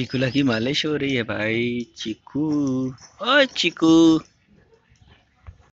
चीकू लगी मालिश हो रही है भाई चिकू ओ चिकू